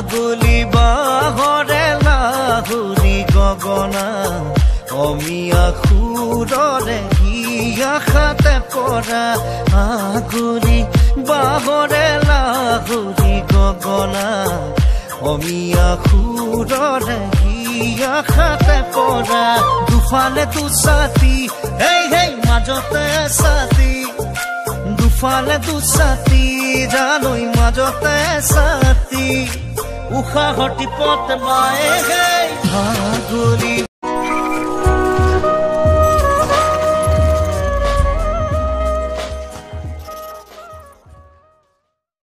আগলি বাহৰে লাহুৰি গগনা অমিয়া সুৰৰে হিয়াখাতে পৰা আগলি বাহৰে লাহুৰি গগনা অমিয়া সুৰৰে হিয়াখাতে পৰা। দুফালে দুচাতি হেই হেই মাজতে ছাতি দুফালে দুচাতি জানৈ মাজতে ছাতি উশাহতি পথ মায়ে হে ভাগৰি